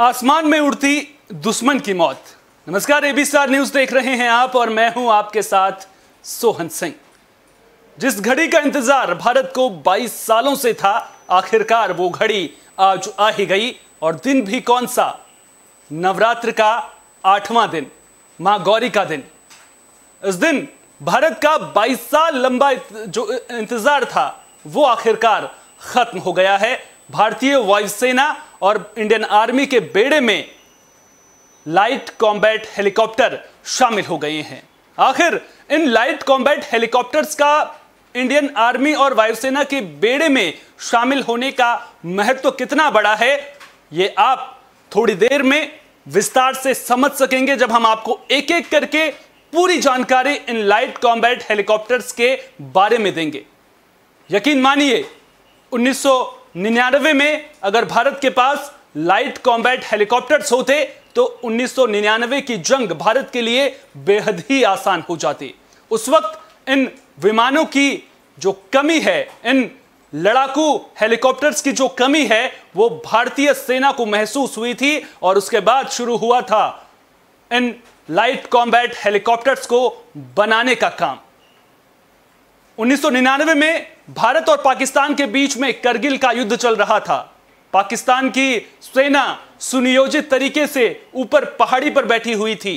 आसमान में उड़ती दुश्मन की मौत। नमस्कार एबी स्टार न्यूज़ देख रहे हैं आप और मैं हूँ आपके साथ सोहन सिंह। जिस घड़ी का इंतज़ार भारत को 22 सालों से था, आखिरकार वो घड़ी आज आ ही गई और दिन भी कौन सा? नवरात्र का आठवां दिन, माँ गौरी का दिन। इस दिन भारत का 22 साल लंबा जो इंतज़ार था, वो आखिरकार खत्म हो गया है। भारतीय वायुसेना और इंडियन आर्मी के बेड़े में लाइट कॉम्बैट हेलीकॉप्टर शामिल हो गए हैं। आखिर इन लाइट कॉम्बैट हेलीकॉप्टर्स का इंडियन आर्मी और वायुसेना के बेड़े में शामिल होने का महत्व तो कितना बड़ा है, ये आप थोड़ी देर में विस्तार से समझ सकेंगे जब हम आपको एक एक करके पूरी जानकारी इन लाइट कॉम्बैट हेलीकॉप्टर्स के बारे में देंगे। यकीन मानिए 1999 में अगर भारत के पास लाइट कॉम्बैट हेलीकॉप्टर्स होते तो 1999 की जंग भारत के लिए बेहद ही आसान हो जाती। उस वक्त इन विमानों की जो कमी है, इन लड़ाकू हेलीकॉप्टर्स की जो कमी है, वो भारतीय सेना को महसूस हुई थी और उसके बाद शुरू हुआ था इन लाइट कॉम्बैट हेलीकॉप्टर्स को बनाने का काम। 1999 में भारत और पाकिस्तान के बीच में करगिल का युद्ध चल रहा था। पाकिस्तान की सेना सुनियोजित तरीके से ऊपर पहाड़ी पर बैठी हुई थी।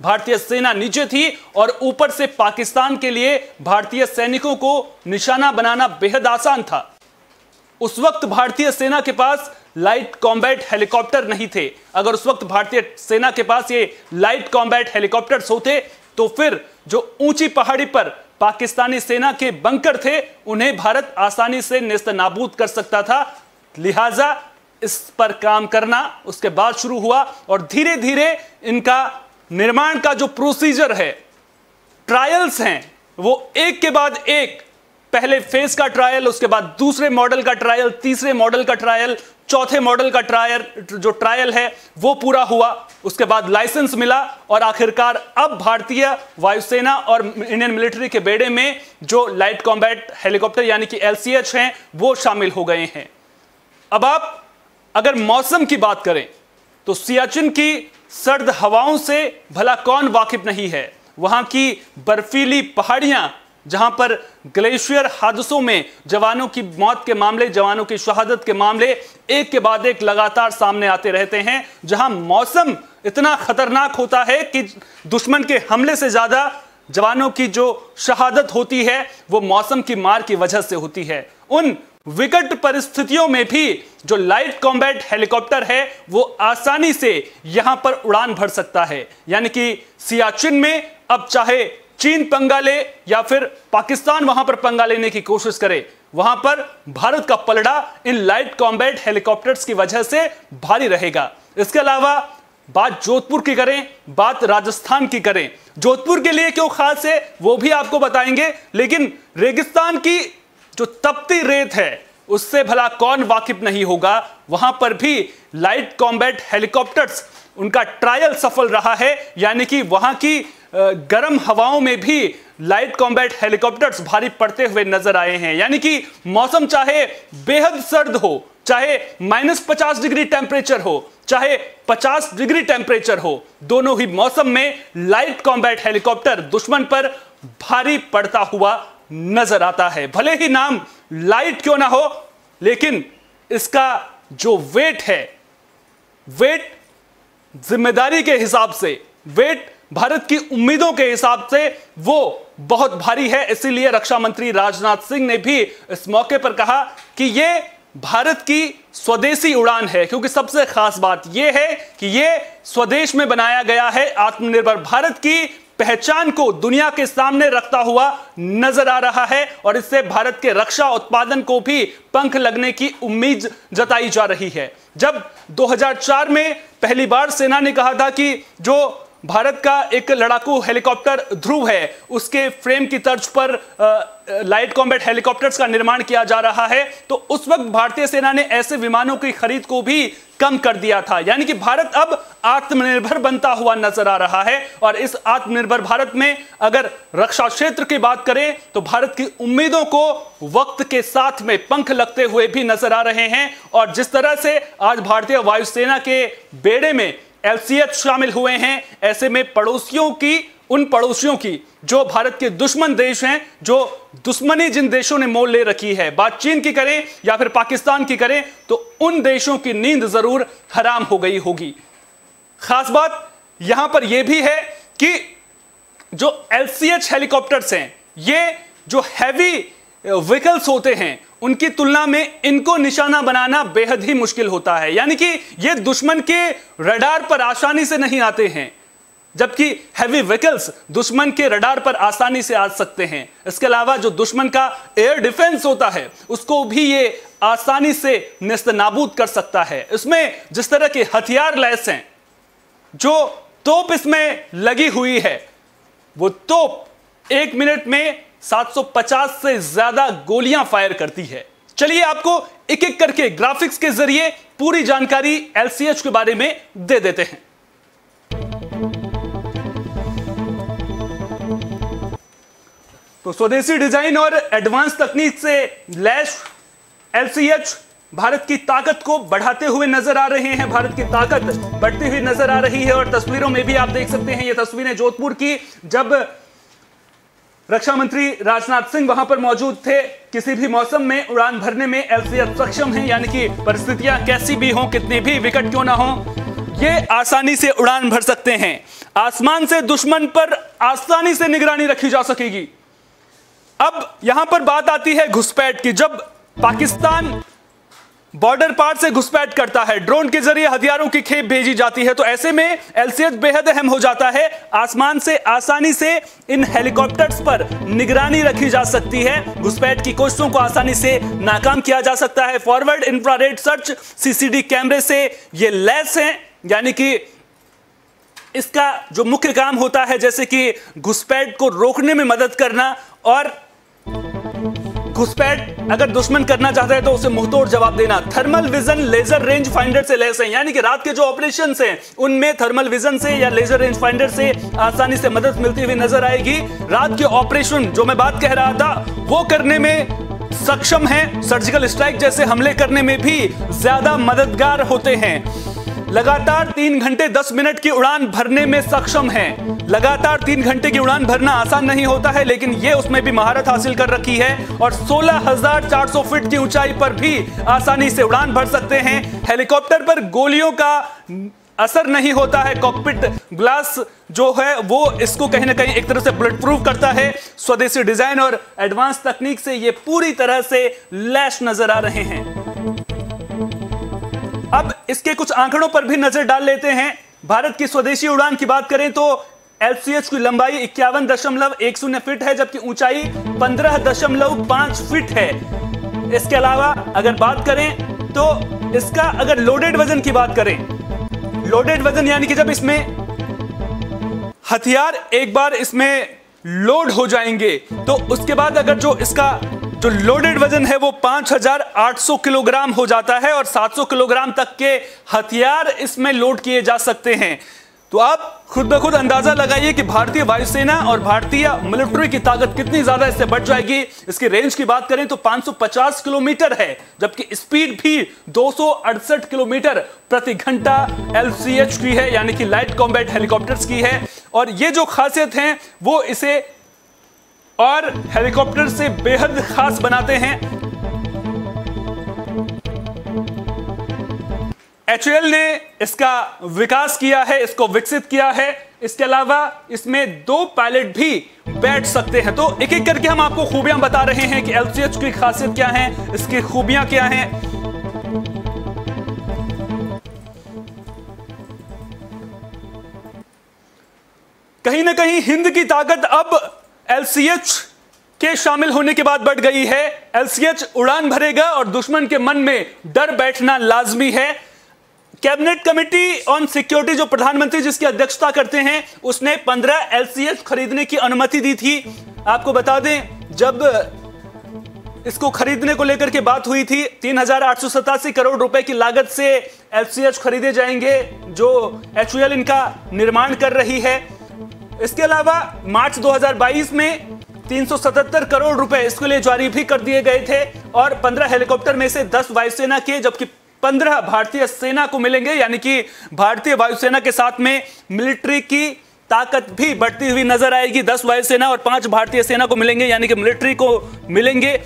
भारतीय सेना नीचे थी और ऊपर से पाकिस्तान के लिए भारतीय सैनिकों को निशाना बनाना बेहद आसान था। उस वक्त भारतीय सेना के पास लाइट कॉम्बैट हेलीकॉप्टर नहीं थे। अगर उस वक्त भारतीय सेना के पास ये लाइट कॉम्बैट हेलीकॉप्टर्स होते तो फिर जो ऊँची पहाड़ी पर पाकिस्तानी सेना के बंकर थे, उन्हें भारत आसानी से नेस्त नाबूद कर सकता था। लिहाजा इस पर काम करना उसके बाद शुरू हुआ और धीरे धीरे इनका निर्माण का जो प्रोसीजर है ट्रायल्स हैं, वो एक के बाद एक पहले फ़ेज़ का ट्रायल उसके बाद दूसरे मॉडल का ट्रायल तीसरे मॉडल का ट्रायल चौथे मॉडल का ट्रायल जो ट्रायल है, वो पूरा हुआ। उसके बाद लाइसेंस मिला और आखिरकार अब भारतीय वायुसेना और इंडियन मिलिट्री के बेड़े में जो लाइट कॉम्बैट हेलीकॉप्टर यानी कि एलसीएच हैं, वो शामिल हो गए हैं। अब आप अगर मौसम की बात करें तो सियाचिन की सर्द हवाओं से भला कौन वाकिफ नहीं है? वहाँ की बर्फीली पहाड़ियाँ जहाँ पर ग्लेशियर हादसों में जवानों की मौत के मामले, जवानों की शहादत के मामले एक के बाद एक लगातार सामने आते रहते हैं, जहाँ मौसम इतना खतरनाक होता है कि दुश्मन के हमले से ज़्यादा जवानों की जो शहादत होती है, वो मौसम की मार की वजह से होती है। उन विकट परिस्थितियों में भी जो लाइट कॉम्बैट हेलीकॉप्टर है, वो आसानी से यहाँ पर उड़ान भर सकता है। यानी कि सियाचिन में, अब चाहे चीन पंगा ले या फिर पाकिस्तान वहाँ पर पंगा लेने की कोशिश करे, वहाँ पर भारत का पलड़ा इन लाइट कॉम्बैट हेलीकॉप्टर्स की वजह से भारी रहेगा। इसके अलावा बात जोधपुर की करें, बात राजस्थान की करें। जोधपुर के लिए क्यों खास है, वो भी आपको बताएँगे, लेकिन रेगिस्तान की जो तपती रेत है, उससे भला कौन वाकिफ नहीं होगा। वहाँ पर भी लाइट कॉम्बैट हेलीकॉप्टर्स उनका ट्रायल सफल रहा है, यानी कि वहाँ की गर्म हवाओं में भी लाइट कॉम्बैट हेलीकॉप्टर्स भारी पड़ते हुए नज़र आए हैं। यानी कि मौसम चाहे बेहद सर्द हो, चाहे माइनस पचास डिग्री टेम्परेचर हो, चाहे 50 डिग्री टेम्परेचर हो, दोनों ही मौसम में लाइट कॉम्बैट हेलीकॉप्टर दुश्मन पर भारी पड़ता हुआ नज़र आता है। भले ही नाम लाइट क्यों ना हो, लेकिन इसका जो वेट है वेट ज़िम्मेदारी के हिसाब से, वेट भारत की उम्मीदों के हिसाब से वो बहुत भारी है। इसीलिए रक्षा मंत्री राजनाथ सिंह ने भी इस मौके पर कहा कि ये भारत की स्वदेशी उड़ान है, क्योंकि सबसे खास बात यह है कि यह स्वदेश में बनाया गया है आत्मनिर्भर भारत की पहचान को दुनिया के सामने रखता हुआ नज़र आ रहा है और इससे भारत के रक्षा उत्पादन को भी पंख लगने की उम्मीद जताई जा रही है। जब 2004 में पहली बार सेना ने कहा था कि जो भारत का एक लड़ाकू हेलीकॉप्टर ध्रुव है। उसके फ्रेम की तर्ज पर लाइट कॉम्बैट हेलीकॉप्टर्स का निर्माण किया जा रहा है। तो उस वक्त भारतीय सेना ने ऐसे विमानों की खरीद को भी कम कर दिया था। यानी कि भारत अब आत्मनिर्भर बनता हुआ नज़र आ रहा है। और इस आत्मनिर्भर भारत में अगर रक्षा क्षेत्र की बात करें तो भारत की उम्मीदों को वक्त के साथ में पंख लगते हुए भी नज़र आ रहे हैं। और जिस तरह से आज भारतीय वायुसेना के बेड़े में एलसीएच शामिल हुए हैं। ऐसे में पड़ोसियों की, उन पड़ोसियों की, जो भारत के दुश्मन देश हैं, जो दुश्मनी जिन देशों ने मोल ले रखी है, बात चीन की करें या फिर पाकिस्तान की करें तो उन देशों की नींद ज़रूर हराम हो गई होगी। खास बात यहाँ पर यह भी है कि जो एलसीएच हेलीकॉप्टर्स हैं, ये जो हैवी व्हीकल्स होते हैं। उनकी तुलना में इनको निशाना बनाना बेहद ही मुश्किल होता है। यानी कि ये दुश्मन के रडार पर आसानी से नहीं आते हैं, जबकि हैवी व्हीकल्स दुश्मन के रडार पर आसानी से आ सकते हैं। इसके अलावा जो दुश्मन का एयर डिफेंस होता है, उसको भी ये आसानी से निस्त नाबूद कर सकता है। इसमें जिस तरह के हथियार लैस हैं, जो तोप इसमें लगी हुई है, वो तोप एक मिनट में 750 से ज़्यादा गोलियाँ फायर करती है। चलिए आपको एक एक करके ग्राफिक्स के ज़रिए पूरी जानकारी एलसीएच के बारे में दे देते हैं। तो स्वदेशी डिज़ाइन और एडवांस तकनीक से लैश एलसीएच भारत की ताकत को बढ़ाते हुए नज़र आ रहे हैं। भारत की ताकत बढ़ती हुई नज़र आ रही है और तस्वीरों में भी आप देख सकते हैं, ये तस्वीरें जोधपुर की, जब रक्षा मंत्री राजनाथ सिंह वहाँ पर मौजूद थे। किसी भी मौसम में उड़ान भरने में एलसीएफ सक्षम है, यानी कि परिस्थितियाँ कैसी भी हों, कितनी भी विकट क्यों ना हो, ये आसानी से उड़ान भर सकते हैं। आसमान से दुश्मन पर आसानी से निगरानी रखी जा सकेगी। अब यहाँ पर बात आती है घुसपैठ की। जब पाकिस्तान बॉर्डर पार से घुसपैठ करता है। ड्रोन के ज़रिए हथियारों की खेप भेजी जाती है तो ऐसे में एलसीएच बेहद अहम हो जाता है। आसमान से आसानी से इन हेलीकॉप्टर्स पर निगरानी रखी जा सकती है। घुसपैठ की कोशिशों को आसानी से नाकाम किया जा सकता है। फॉरवर्ड इंफ्रारेड सर्च सीसीडी कैमरे से ये लेस है, यानी कि इसका जो मुख्य काम होता है, जैसे कि घुसपैठ को रोकने में मदद करना और घुसपैठ अगर दुश्मन करना चाहता है तो उसे मुंहतोड़ जवाब देना। Thermal vision laser range finder से लेस है। यानी कि रात के जो ऑपरेशन हैं, उनमें थर्मल विजन से या लेजर रेंज फाइंडर से आसानी से मदद मिलती हुई नज़र आएगी। रात के ऑपरेशन जो मैं बात कह रहा था, वो करने में सक्षम है। सर्जिकल स्ट्राइक जैसे हमले करने में भी ज़्यादा मददगार होते हैं। लगातार तीन घंटे दस मिनट की उड़ान भरने में सक्षम है। लगातार तीन घंटे की उड़ान भरना आसान नहीं होता है लेकिन ये उसमें भी महारत हासिल कर रखी है और 16,400 फीट की ऊंचाई पर भी आसानी से उड़ान भर सकते हैं। हेलीकॉप्टर पर गोलियों का असर नहीं होता है। कॉकपिट ग्लास जो है वो इसको कहीं ना कहीं एक तरह से बुलेट प्रूफ करता है। स्वदेशी डिज़ाइन और एडवांस तकनीक से ये पूरी तरह से लैश नज़र आ रहे हैं। अब इसके कुछ आंकड़ों पर भी नज़र डाल लेते हैं। भारत की स्वदेशी उड़ान की बात करें तो एलसीएच की लंबाई इक्यावन दशमलव एक शून्य फीट है, जबकि ऊंचाई पंद्रह दशमलव पाँच फीट है। इसके अलावा अगर बात करें तो इसका अगर लोडेड वज़न की बात करें लोडेड वज़न यानी कि जब इसमें हथियार एक बार इसमें लोड हो जाएँगे तो उसके बाद अगर जो इसका जो लोडेड वज़न है वो 5800 किलोग्राम हो जाता है और 700 किलोग्राम तक के हथियार इसमें लोड किए जा सकते हैं। तो आप खुद ब खुद अंदाज़ा लगाइए कि भारतीय वायुसेना और भारतीय मिलिट्री की ताकत कितनी ज़्यादा इससे बढ़ जाएगी। इसकी रेंज की बात करें तो 550 किलोमीटर है, जबकि स्पीड भी दो सौ अड़सठ किलोमीटर प्रति घंटा एलसीएच की है, यानी कि लाइट कॉम्बैट हेलीकॉप्टर्स की है। और ये जो खासियत है, वो इसे और हेलीकॉप्टर से बेहद खास बनाते हैं। एच ने इसका विकास किया है, इसको विकसित किया है। इसके अलावा इसमें दो पायलट भी बैठ सकते हैं। तो एक एक करके हम आपको खूबियाँ बता रहे हैं कि एलसीएच की खासियत क्या है, इसकी खूबियाँ क्या हैं। कहीं ना कहीं हिंद की ताकत अब एलसीएच के शामिल होने के बाद बढ़ गई है। एलसीएच उड़ान भरेगा और दुश्मन के मन में डर बैठना लाजमी है। कैबिनेट कमेटी ऑन सिक्योरिटी, जो प्रधानमंत्री जिसकी अध्यक्षता करते हैं, उसने 15 एलसीएच खरीदने की अनुमति दी थी। आपको बता दें, जब इसको खरीदने को लेकर के बात हुई थी, तीन हज़ार आठ सौ सतासी करोड़ रुपए की लागत से एलसीएच खरीदे जाएँगे, जो एच इनका निर्माण कर रही है। इसके अलावा मार्च 2022 में 377 करोड़ रुपए इसके लिए जारी भी कर दिए गए थे और 15 हेलीकॉप्टर में से 10 वायुसेना के, जबकि 15 भारतीय सेना को मिलेंगे, यानी कि भारतीय वायुसेना के साथ में मिलिट्री की ताकत भी बढ़ती हुई नज़र आएगी। 10 वायुसेना और पाँच भारतीय सेना को मिलेंगे, यानी कि मिलिट्री को मिलेंगे।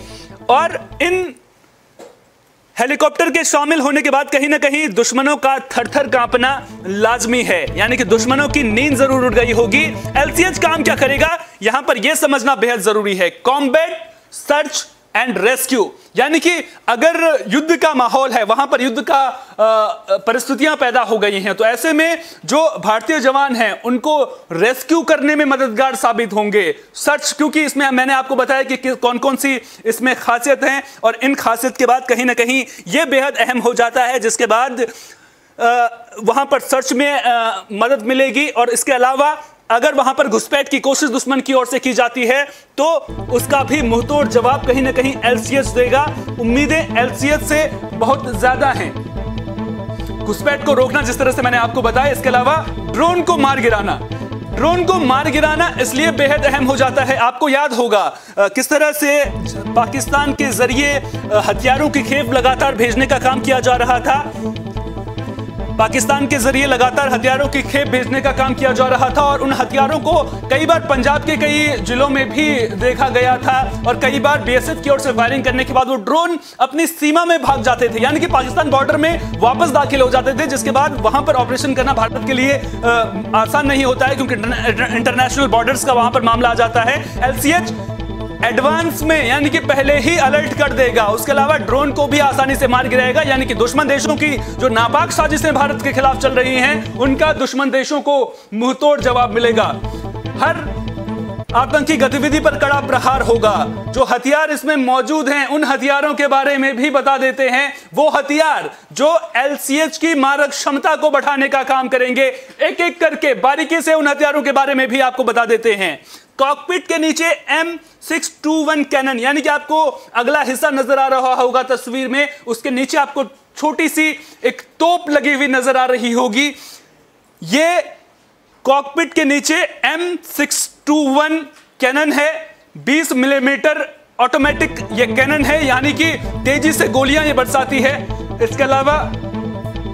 और इन हेलीकॉप्टर के शामिल होने के बाद कहीं ना कहीं दुश्मनों का थर थर कांपना लाजमी है। यानी कि दुश्मनों की नींद ज़रूर उड़ गई होगी। एलसीएच काम क्या करेगा? यहाँ पर यह समझना बेहद ज़रूरी है। कॉम्बैट, सर्च एंड रेस्क्यू यानी कि अगर युद्ध का माहौल है वहाँ पर युद्ध का परिस्थितियाँ पैदा हो गई हैं तो ऐसे में जो भारतीय जवान हैं उनको रेस्क्यू करने में मददगार साबित होंगे। सर्च क्योंकि इसमें मैंने आपको बताया कि कौन कौन सी इसमें खासियत हैं और इन खासियत के बाद कहीं ना कहीं यह बेहद अहम हो जाता है जिसके बाद वहाँ पर सर्च में आ, मदद मिलेगी और इसके अलावा अगर वहाँ पर घुसपैठ की कोशिश दुश्मन की ओर से की जाती है तो उसका भी मुंहतोड़ जवाब कहीं ना कहीं एलसीएस देगा। उम्मीदें एलसीएस से बहुत ज़्यादा हैं। घुसपैठ को रोकना जिस तरह से मैंने आपको बताया, इसके अलावा ड्रोन को मार गिराना। ड्रोन को मार गिराना इसलिए बेहद अहम हो जाता है। आपको याद होगा किस तरह से पाकिस्तान के ज़रिए हथियारों की खेप लगातार भेजने का काम किया जा रहा था। पाकिस्तान के ज़रिए लगातार हथियारों की खेप भेजने का काम किया जा रहा था और उन हथियारों को कई बार पंजाब के कई जिलों में भी देखा गया था और कई बार बीएसएफ की ओर से फायरिंग करने के बाद वो ड्रोन अपनी सीमा में भाग जाते थे। यानी कि पाकिस्तान बॉर्डर में वापस दाखिल हो जाते थे, जिसके बाद वहाँ पर ऑपरेशन करना भारत के लिए आसान नहीं होता है, क्योंकि इंटरनेशनल बॉर्डर्स का वहाँ पर मामला आ जाता है। एलसीएच एडवांस में, यानी कि पहले ही अलर्ट कर देगा। उसके अलावा ड्रोन को भी आसानी से मार गिराएगा, यानी कि दुश्मन देशों की जो नापाक साजिशें भारत के खिलाफ चल रही हैं, उनका दुश्मन देशों को मुंहतोड़ जवाब मिलेगा। हर आतंकी गतिविधि पर कड़ा प्रहार होगा। जो हथियार इसमें मौजूद हैं, उन हथियारों के बारे में भी बता देते हैं। वो हथियार जो एलसीएच की मारक क्षमता को बढ़ाने का काम करेंगे। एक एक करके बारीकी से उन हथियारों के बारे में भी आपको बता देते हैं। कॉकपिट के नीचे M six two one cannon यानी कि आपको अगला हिस्सा नज़र आ रहा होगा तस्वीर में। उसके नीचे आपको छोटी सी एक तोप लगी हुई नज़र आ रही होगी। ये कॉकपिट के नीचे M six two one cannon है। 20 मिलीमीटर ऑटोमेटिक ये कैनन है, यानी कि तेज़ी से गोलियाँ ये बरसाती है। इसके अलावा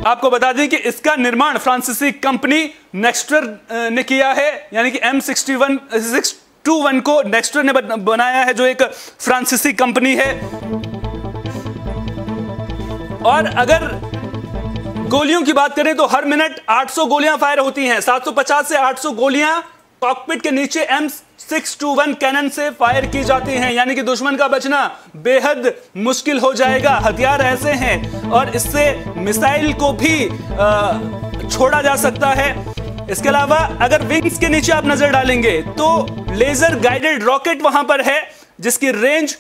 आपको बता दें कि इसका निर्माण फ्रांसीसी कंपनी नेक्स्टर ने किया है, यानी कि M sixty one, six two one को नेक्स्टर ने बनाया है, जो एक फ्रांसीसी कंपनी है। और अगर गोलियों की बात करें तो हर मिनट 800 गोलियाँ फायर होती हैं। 750 से 800 गोलियाँ कॉकपिट के नीचे M six two one cannon से फायर की जाती हैं, यानी कि दुश्मन का बचना बेहद मुश्किल हो जाएगा। हथियार ऐसे हैं और इससे मिसाइल को भी छोड़ा जा सकता है। इसके अलावा अगर विंग्स के नीचे आप नज़र डालेंगे तो लेजर गाइडेड रॉकेट वहाँ पर है, जिसकी रेंज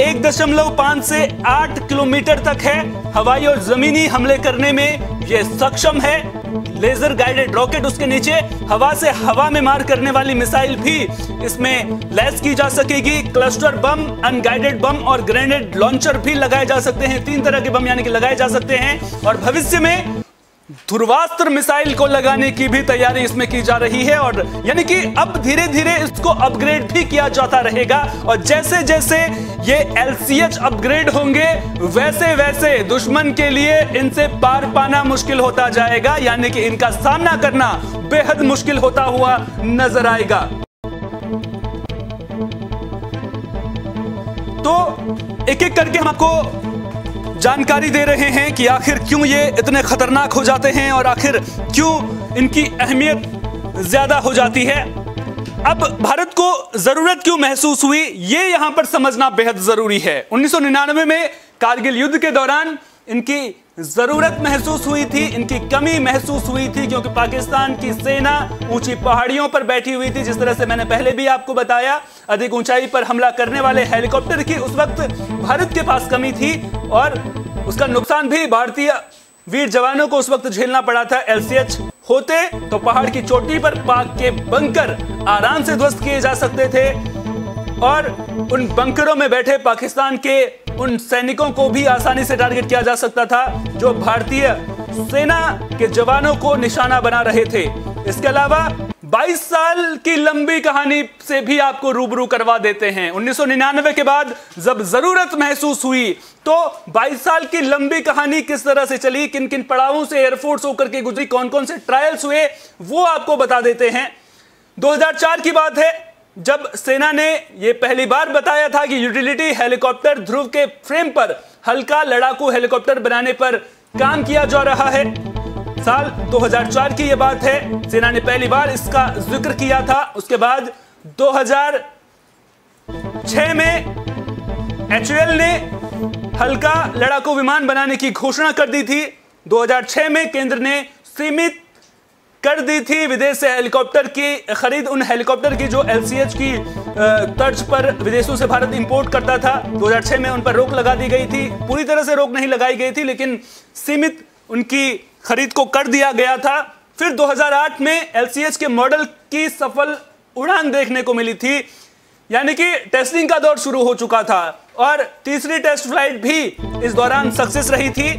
एक दशमलव पाँच से आठ किलोमीटर तक है। हवाई और जमीनी हमले करने में यह सक्षम है। लेजर गाइडेड रॉकेट उसके नीचे हवा से हवा में मार करने वाली मिसाइल भी इसमें लैस की जा सकेगी। क्लस्टर बम अनगाइडेड बम और ग्रेनेड लॉन्चर भी लगाए जा सकते हैं। तीन तरह के बम यानी कि लगाए जा सकते हैं। और भविष्य में ध्रुवास्त्र मिसाइल को लगाने की भी तैयारी इसमें की जा रही है और यानी कि अब धीरे धीरे इसको अपग्रेड भी किया जाता रहेगा और जैसे जैसे ये एलसीएच अपग्रेड होंगे वैसे वैसे दुश्मन के लिए इनसे पार पाना मुश्किल होता जाएगा, यानी कि इनका सामना करना बेहद मुश्किल होता हुआ नज़र आएगा। तो एक एक करके हम आपको जानकारी दे रहे हैं कि आखिर क्यों ये इतने खतरनाक हो जाते हैं और आखिर क्यों इनकी अहमियत ज़्यादा हो जाती है। अब भारत को ज़रूरत क्यों महसूस हुई, ये यहाँ पर समझना बेहद ज़रूरी है। 1999 में कारगिल युद्ध के दौरान इनकी ज़रूरत महसूस हुई थी, इनकी कमी महसूस हुई थी, क्योंकि पाकिस्तान की सेना ऊँची पहाड़ियों पर बैठी हुई थी, जिस तरह से मैंने पहले भी आपको बताया, अधिक ऊंचाई पर हमला करने वाले हेलीकॉप्टर की उस वक्त भारत के पास कमी थी, और उसका नुकसान भी भारतीय वीर जवानों को उस वक्त झेलना पड़ा था। एलसीएच होते तो पहाड़ की चोटी पर पाक के बंकर आराम से ध्वस्त किए जा सकते थे। और उन बंकरों में बैठे पाकिस्तान के उन सैनिकों को भी आसानी से टारगेट किया जा सकता था, जो भारतीय सेना के जवानों को निशाना बना रहे थे। इसके अलावा 22 साल की लंबी कहानी से भी आपको रूबरू करवा देते हैं। 1999 के बाद जब ज़रूरत महसूस हुई तो 22 साल की लंबी कहानी किस तरह से चली किन किन पड़ावों से एयरफोर्स होकर के गुजरी कौन कौन से ट्रायल्स हुए, वो आपको बता देते हैं। 2004 की बात है जब सेना ने यह पहली बार बताया था कि यूटिलिटी हेलीकॉप्टर ध्रुव के फ्रेम पर हल्का लड़ाकू हेलीकॉप्टर बनाने पर काम किया जा रहा है। साल 2004 की यह बात है। सेना ने पहली बार इसका ज़िक्र किया था। उसके बाद 2006 में एचएल ने हल्का लड़ाकू विमान बनाने की घोषणा कर दी थी। 2006 में केंद्र ने सीमित कर दी थी विदेश से हेलीकॉप्टर की खरीद। उन हेलीकॉप्टर की जो एलसीएच की तर्ज पर विदेशों से भारत इंपोर्ट करता था 2006 में उन पर रोक लगा दी गई थी। पूरी तरह से रोक नहीं लगाई गई थी, लेकिन सीमित उनकी खरीद को कर दिया गया था। फिर 2008 में एलसीएच के मॉडल की सफल उड़ान देखने को मिली थी। यानी कि टेस्टिंग का दौर शुरू हो चुका था और तीसरी टेस्ट फ़्लाइट भी इस दौरान सक्सेस रही थी।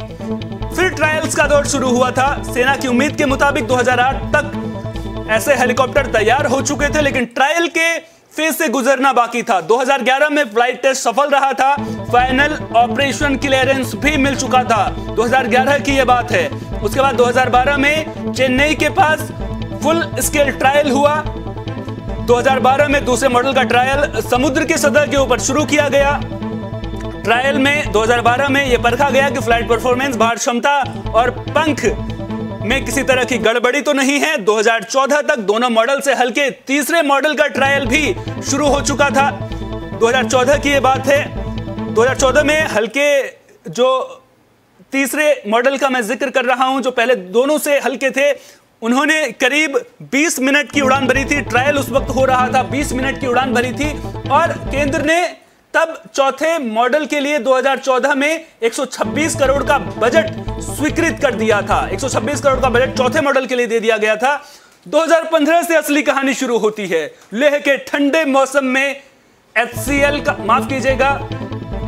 फिर ट्रायल्स का दौर शुरू हुआ था। सेना की उम्मीद के मुताबिक 2008 तक ऐसे हेलीकॉप्टर तैयार हो चुके थे, लेकिन ट्रायल के फ़ेज़ से गुजरना बाकी था। 2011 में फ़्लाइट टेस्ट सफल रहा था। फाइनल ऑपरेशन क्लियरेंस भी मिल चुका था। 2011 की यह बात है। उसके बाद 2012 में चेन्नई के पास फुल स्केल ट्रायल हुआ। 2012 में दूसरे मॉडल का ट्रायल समुद्र की सतह के ऊपर शुरू किया गया। ट्रायल में 2012 में यह परखा गया कि फ़्लाइट परफॉर्मेंस भार क्षमता और पंख में किसी तरह की गड़बड़ी तो नहीं है। 2014 तक दोनों मॉडल से हल्के तीसरे मॉडल का ट्रायल भी शुरू हो चुका था। 2014 की यह बात है। 2014 में हल्के जो तीसरे मॉडल का मैं ज़िक्र कर रहा हूँ, जो पहले दोनों से हल्के थे, उन्होंने करीब 20 मिनट की उड़ान भरी थी। ट्रायल उस वक्त हो रहा था 20 मिनट की उड़ान भरी थी और केंद्र ने तब चौथे मॉडल के लिए 2014 में 126 करोड़ का बजट स्वीकृत कर दिया था। 126 करोड़ का बजट चौथे मॉडल के लिए दे दिया गया था। 2015 से असली कहानी शुरू होती है। लेह के ठंडे मौसम में एच का, माफ़ कीजिएगा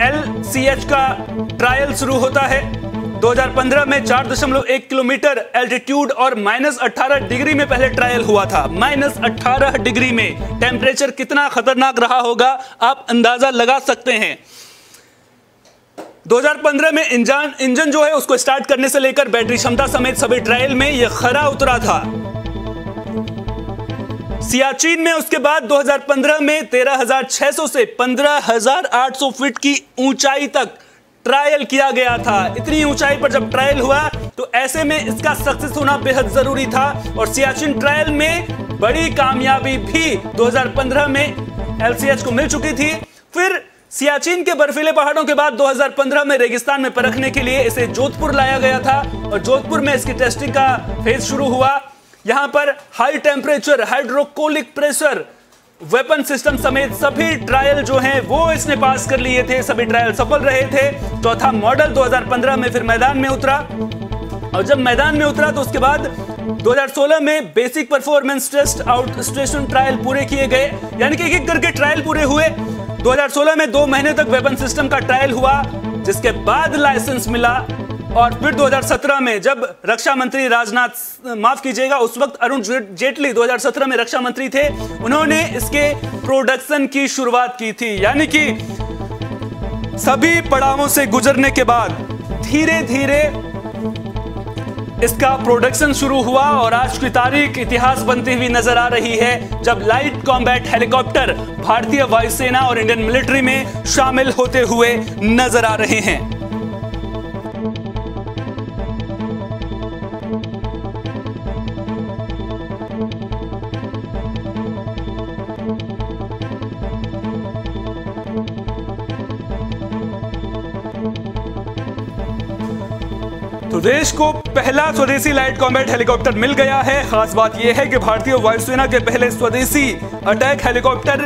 एलसीएच का ट्रायल शुरू होता है। 2015 में 4.1 किलोमीटर एल्टीट्यूड और माइनस अट्ठारह डिग्री में पहले ट्रायल हुआ था। माइनस अट्ठारह डिग्री में। टेम्परेचर कितना खतरनाक रहा होगा आप अंदाज़ा लगा सकते हैं। 2015 में इंजन इंजन जो है उसको स्टार्ट करने से लेकर बैटरी क्षमता समेत सभी ट्रायल में यह खरा उतरा था। सियाचिन में उसके बाद 2015 में 13,600 से 15,800 फीट की ऊंचाई तक ट्रायल किया गया था। इतनी ऊंचाई पर जब ट्रायल हुआ तो ऐसे में इसका सक्सेस होना बेहद ज़रूरी था और सियाचिन ट्रायल में बड़ी कामयाबी भी 2015 में एलसीएच को मिल चुकी थी। फिर सियाचिन के बर्फीले पहाड़ों के बाद 2015 में रेगिस्तान में परखने के लिए इसे जोधपुर लाया गया था और जोधपुर में इसकी टेस्टिंग का फ़ेज़ शुरू हुआ। यहाँ पर high temperature hydraulic pressure weapon system समेत सभी ट्रायल जो हैं, वो इसने पास कर लिए थे, सभी ट्रायल सफल रहे थे। चौथा मॉडल 2015 में फिर मैदान में उतरा। और जब मैदान में उतरा तो उसके बाद 2016 में basic performance test out station trial पूरे किए गए। यानी कि एक एक करके ट्रायल पूरे हुए। 2016 में दो महीने तक वेपन सिस्टम का ट्रायल हुआ, जिसके बाद लाइसेंस मिला। और फिर 2017 में जब रक्षा मंत्री राजनाथ माफ़ कीजिएगा, उस वक्त अरुण जेटली 2017 में रक्षा मंत्री थे, उन्होंने इसके प्रोडक्शन की शुरुआत की थी। यानी कि सभी पड़ावों से गुजरने के बाद धीरे धीरे इसका प्रोडक्शन शुरू हुआ और आज की तारीख इतिहास बनती हुई नज़र आ रही है, जब लाइट कॉम्बैट हेलीकॉप्टर भारतीय वायुसेना और इंडियन मिलिट्री में शामिल होते हुए नज़र आ रहे हैं। देश को पहला स्वदेशी लाइट कॉम्बैट हेलीकॉप्टर मिल गया है। खास बात यह है कि भारतीय वायुसेना के पहले स्वदेशी अटैक हेलीकॉप्टर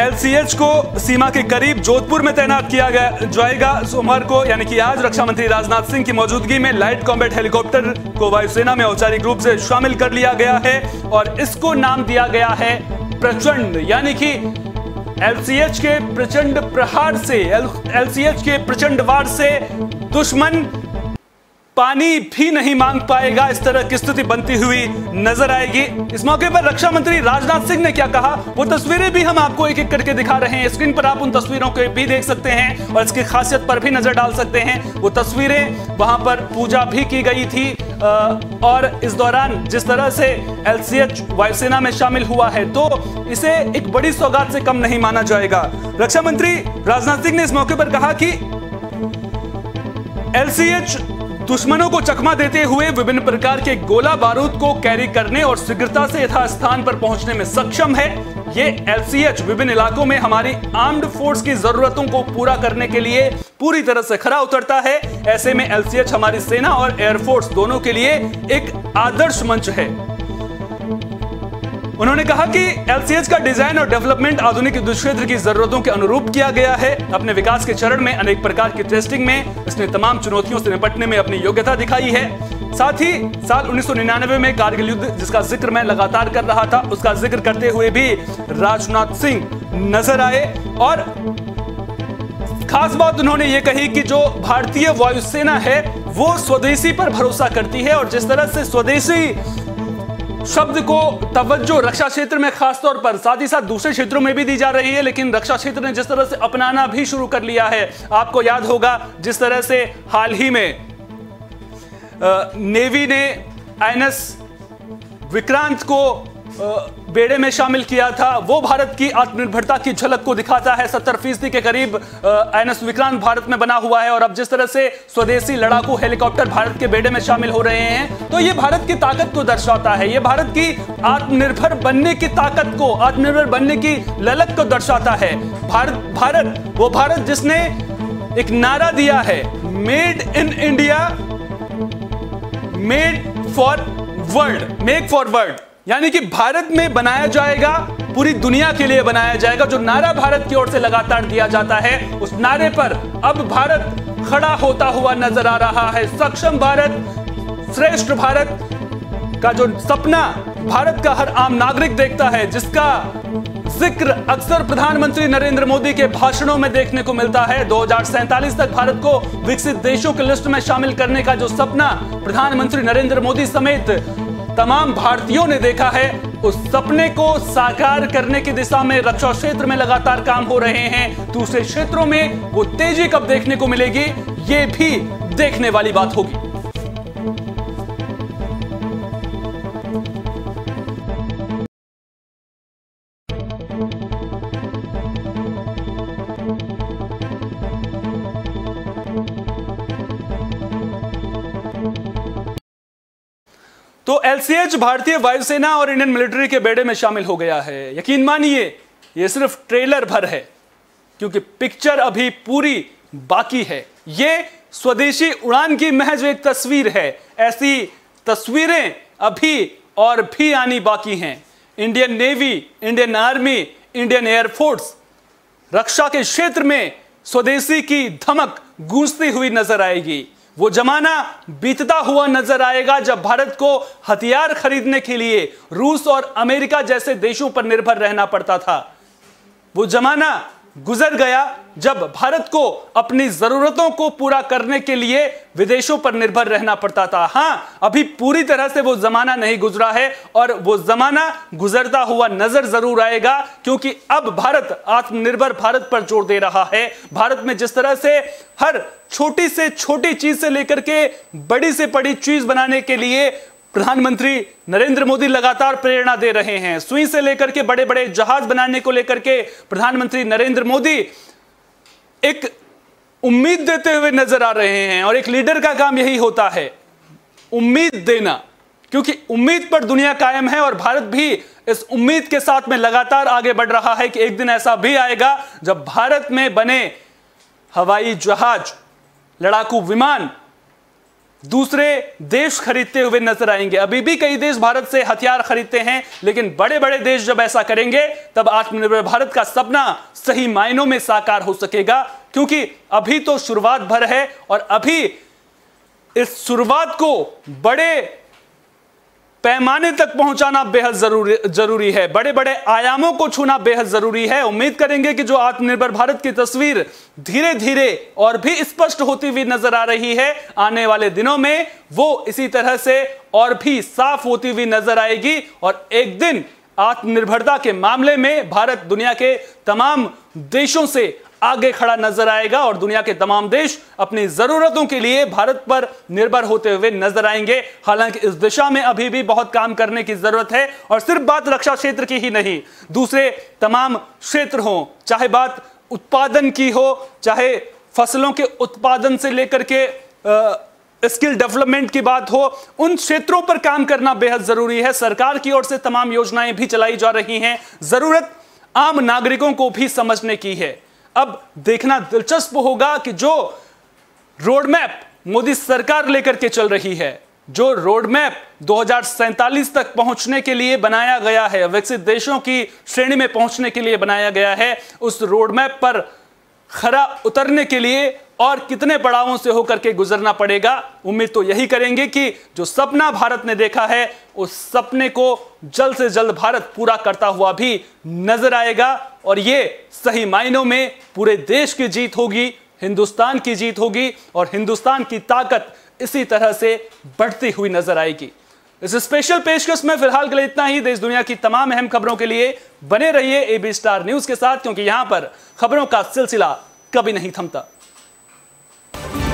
एलसीएच को सीमा के करीब जोधपुर में तैनात किया गया, जाएगा सोमवार को। यानी कि आज रक्षा मंत्री राजनाथ सिंह की मौजूदगी में लाइट कॉम्बैट हेलीकॉप्टर को वायुसेना में औपचारिक रूप से शामिल कर लिया गया है और इसको नाम दिया गया है प्रचंड। यानी कि एलसीएच के प्रचंड प्रहार से एलसीएच के प्रचंड वार से दुश्मन पानी भी नहीं मांग पाएगा। इस तरह की स्थिति बनती हुई नज़र आएगी। इस मौके पर रक्षा मंत्री राजनाथ सिंह ने क्या कहा? वो तस्वीरें भी हम आपको एक एक करके दिखा रहे हैं। स्क्रीन पर आप उन तस्वीरों को भी देख सकते हैं और इसकी खासियत पर भी नज़र डाल सकते हैं। वो तस्वीरें वहाँ पर पूजा भी की गई थी। और इस दौरान जिस तरह से एलसीएच वायुसेना में शामिल हुआ है तो इसे एक बड़ी सौगात से कम नहीं माना जाएगा। रक्षा मंत्री राजनाथ सिंह ने इस मौके पर कहा कि एलसीएच दुश्मनों को चकमा देते हुए विभिन्न प्रकार के गोला बारूद को कैरी करने और शीघ्रता से यथास्थान पर पहुँचने में सक्षम है। ये एलसीएच विभिन्न इलाकों में हमारी आर्म्ड फोर्स की जरूरतों को पूरा करने के लिए पूरी तरह से खरा उतरता है। ऐसे में एलसीएच हमारी सेना और एयरफोर्स दोनों के लिए एक आदर्श मंच है। उन्होंने कहा कि एलसीएच का डिज़ाइन और डेवलपमेंट आधुनिक युद्ध क्षेत्र की जरूरतों के अनुरूप किया गया है। अपने विकास के चरण में, अनेक प्रकार की टेस्टिंग में इसने तमाम चुनौतियों से निपटने में अपनी योग्यता दिखाई है। साथ ही, साल 1999 में कारगिल युद्ध, जिसका ज़िक्र मैं लगातार कर रहा था, उसका ज़िक्र करते हुए भी राजनाथ सिंह नज़र आए। और खास बात उन्होंने ये कही कि जो भारतीय वायुसेना है, वो स्वदेशी पर भरोसा करती है और जिस तरह से स्वदेशी शब्द को तवज्जो रक्षा क्षेत्र में खासतौर पर, साथ ही साथ दूसरे क्षेत्रों में भी दी जा रही है, लेकिन रक्षा क्षेत्र ने जिस तरह से अपनाना भी शुरू कर लिया है, आपको याद होगा जिस तरह से हाल ही में नेवी ने एनएस विक्रांत को बेड़े में शामिल किया था। वो भारत की आत्मनिर्भरता की झलक को दिखाता है। सत्तर फ़ीसदी के करीब एनएस विक्रांत भारत में बना हुआ है और अब जिस तरह से स्वदेशी लड़ाकू हेलीकॉप्टर भारत के बेड़े में शामिल हो रहे हैं तो ये भारत की ताकत को दर्शाता है। ये भारत की आत्मनिर्भर बनने की ताकत को, आत्मनिर्भर बनने की ललक को दर्शाता है। भारत भारत, वो भारत जिसने एक नारा दिया है, made in India, made for world, make for world. यानी कि भारत में बनाया जाएगा, पूरी दुनिया के लिए बनाया जाएगा, जो नारा भारत की ओर से लगातार दिया जाता है, उस नारे पर अब भारत खड़ा होता हुआ नज़र आ रहा है। सक्षम भारत, श्रेष्ठ भारत का जो सपना भारत का हर आम नागरिक देखता है, जिसका ज़िक्र अक्सर प्रधानमंत्री नरेंद्र मोदी के भाषणों में देखने को मिलता है। दो तक भारत को विकसित देशों की लिस्ट में शामिल करने का जो सपना प्रधानमंत्री नरेंद्र मोदी समेत तमाम भारतीयों ने देखा है, उस सपने को साकार करने की दिशा में रक्षा क्षेत्र में लगातार काम हो रहे हैं। दूसरे क्षेत्रों में वो तेज़ी कब देखने को मिलेगी, ये भी देखने वाली बात होगी। एलसीएच भारतीय वायुसेना और इंडियन मिलिट्री के बेड़े में शामिल हो गया है। यकीन मानिए, ये सिर्फ़ ट्रेलर भर है, क्योंकि पिक्चर अभी पूरी बाकी है। ये स्वदेशी उड़ान की महज एक तस्वीर है। ऐसी तस्वीरें अभी और भी आनी बाकी हैं। Indian navy, Indian army, Indian air force रक्षा के क्षेत्र में स्वदेशी की धमक गूंजती हुई नज़र आएगी। वो जमाना बीतता हुआ नज़र आएगा जब भारत को हथियार खरीदने के लिए रूस और अमेरिका जैसे देशों पर निर्भर रहना पड़ता था। वो जमाना गुजर गया जब भारत को अपनी जरूरतों को पूरा करने के लिए विदेशों पर निर्भर रहना पड़ता था। हाँ, अभी पूरी तरह से वो जमाना नहीं गुजरा है और वो जमाना गुजरता हुआ नज़र ज़रूर आएगा क्योंकि अब भारत आत्मनिर्भर भारत पर ज़ोर दे रहा है। भारत में जिस तरह से हर छोटी से छोटी चीज़ से लेकर के बड़ी से बड़ी चीज़ बनाने के लिए प्रधानमंत्री नरेंद्र मोदी लगातार प्रेरणा दे रहे हैं। सुई से लेकर के बड़े बड़े जहाज़ बनाने को लेकर के प्रधानमंत्री नरेंद्र मोदी एक उम्मीद देते हुए नज़र आ रहे हैं और एक लीडर का काम यही होता है, उम्मीद देना। क्योंकि उम्मीद पर दुनिया कायम है और भारत भी इस उम्मीद के साथ में लगातार आगे बढ़ रहा है कि एक दिन ऐसा भी आएगा जब भारत में बने हवाई जहाज़, लड़ाकू विमान दूसरे देश खरीदते हुए नज़र आएँगे। अभी भी कई देश भारत से हथियार खरीदते हैं, लेकिन बड़े बड़े देश जब ऐसा करेंगे, तब आत्मनिर्भर भारत का सपना सही मायनों में साकार हो सकेगा, क्योंकि अभी तो शुरुआत भर है और अभी इस शुरुआत को बड़े पैमाने तक पहुंचाना बेहद ज़रूरी ज़रूरी है। बड़े बड़े आयामों को छूना बेहद ज़रूरी है। उम्मीद करेंगे कि जो आत्मनिर्भर भारत की तस्वीर धीरे धीरे और भी स्पष्ट होती हुई नज़र आ रही है, आने वाले दिनों में वो इसी तरह से और भी साफ़ होती हुई नज़र आएगी और एक दिन आत्मनिर्भरता के मामले में भारत दुनिया के तमाम देशों से आगे खड़ा नज़र आएगा और दुनिया के तमाम देश अपनी जरूरतों के लिए भारत पर निर्भर होते हुए नज़र आएँगे। हालाँकि इस दिशा में अभी भी बहुत काम करने की ज़रूरत है और सिर्फ़ बात रक्षा क्षेत्र की ही नहीं, दूसरे तमाम क्षेत्र हो, चाहे बात उत्पादन की हो, चाहे फ़सलों के उत्पादन से लेकर के स्किल डेवलपमेंट की बात हो, उन क्षेत्रों पर काम करना बेहद ज़रूरी है। सरकार की ओर से तमाम योजनाएँ भी चलाई जा रही हैं। ज़रूरत आम नागरिकों को भी समझने की है। अब देखना दिलचस्प होगा कि जो रोडमैप मोदी सरकार लेकर के चल रही है, जो रोड मैप दो तक पहुँचने के लिए बनाया गया है, विकसित देशों की श्रेणी में पहुँचने के लिए बनाया गया है, उस रोडमैप पर खरा उतरने के लिए और कितने पड़ावों से होकर के गुजरना पड़ेगा, उम्मीद तो यही करेंगे कि जो सपना भारत ने देखा है, उस सपने को जल्द से जल्द भारत पूरा करता हुआ भी नज़र आएगा। और ये सही मायनों में पूरे देश की जीत होगी, हिंदुस्तान की जीत होगी और हिंदुस्तान की ताकत इसी तरह से बढ़ती हुई नज़र आएगी। इस स्पेशल पेशकश में फ़िलहाल के लिए इतना ही। देश दुनिया की तमाम अहम खबरों के लिए बने रहिए एबी स्टार न्यूज़ के साथ, क्योंकि यहाँ पर खबरों का सिलसिला कभी नहीं थमता। Bye.